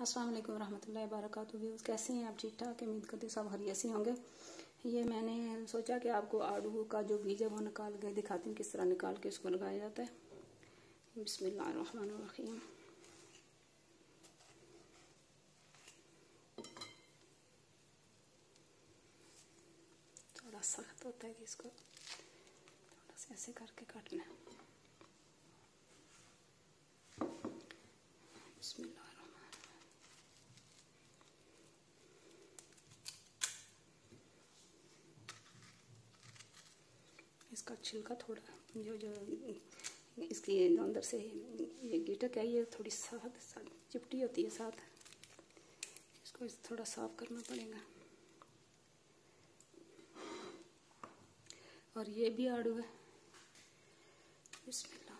अस्सलाम वालेकुम रहमतुल्लाहि व्यूज़ कैसे हैं आप? ठीक ठाक उम्मीद करते सब हरियसी होंगे। ये मैंने सोचा कि आपको आड़ू का जो बीज है वो निकाल के दिखाती हूँ, किस तरह निकाल के उसको लगाया जाता है। बिस्मिल्लाहिर्रहमानिर्रहीम। थोड़ा सख्त होता है कि इसको थोड़ा सा ऐसे करके काटना है बिस्मिल्लाह इसका छिलका थोड़ा जो जो, इसकी अंदर से ये गिटक है, ये थोड़ी साथ साथ चिपटी होती है साथ। इसको इस थोड़ा साफ़ करना पड़ेगा। और ये भी आड़ू है। बिस्मिल्लाह।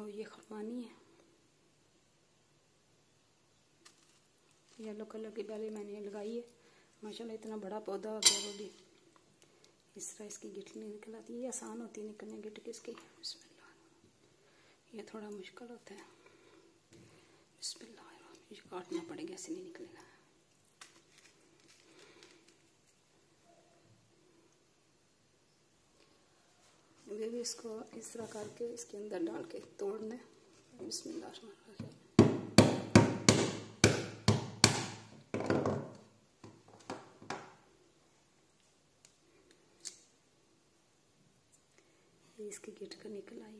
और ये खरवानी है। येलो कलर की पहले मैंने लगाई है। माशाल्लाह इतना बड़ा पौधा हो गया वो भी। इस तरह इसकी गिटली निकल आती है ये आसान होती है निकलने गिट इसकी। बिस्मिल्लाह। ये थोड़ा मुश्किल होता है। बिस्मिल्लाह, ये काटना पड़ेगा, ऐसे नहीं निकलेगा। भी इसको इस तरह करके इसके अंदर डाल के तोड़ना बिस्मिल्लाह ये इसकी गिट का निकल है।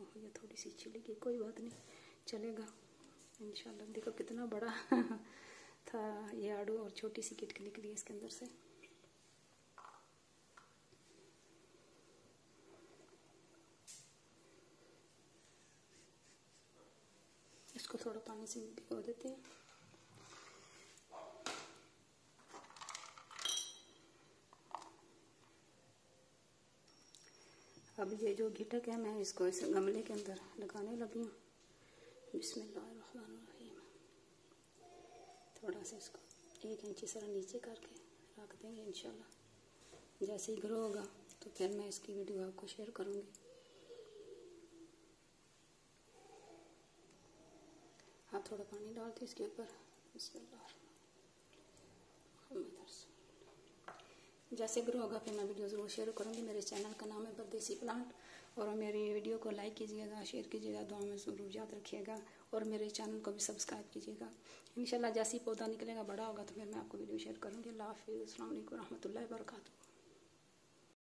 और ये थोड़ी सी छिलेगी कोई बात नहीं, चलेगा। इंशाल्लाह, देखो कितना बड़ा था ये आड़ू और छोटी सी गिट निकली है इसके अंदर से। इसको थोड़ा पानी से भिगो देते हैं। अब ये जो घिटक है, मैं इसको ऐसे गमले के अंदर लगाने लगी हूँ। बिस्मिल्लाहिर्रहमानिर्रहीम। थोड़ा सा इसको एक इंची सरा नीचे करके रख देंगे, इंशाल्लाह। जैसे ही ग्रो होगा तो फिर मैं इसकी वीडियो आपको शेयर करूँगी। आप थोड़ा पानी डालते इसके ऊपर। बिस्मिल्लाह जैसे ग्रो होगा, फिर मैं वीडियो ज़रूर शेयर करूँगी। मेरे चैनल का नाम है परदेसी प्लांट और मेरी वीडियो को लाइक कीजिएगा शेयर कीजिएगा, दुआ में ज़रूर याद रखिएगा और मेरे चैनल को भी सब्सक्राइब कीजिएगा। इंशाल्लाह जैसे ही पौधा निकलेगा, बड़ा होगा तो फिर मैं आपको वीडियो शेयर करूँगी। अल्लाह हाफिज़। अल्लाम वरहमल वर्का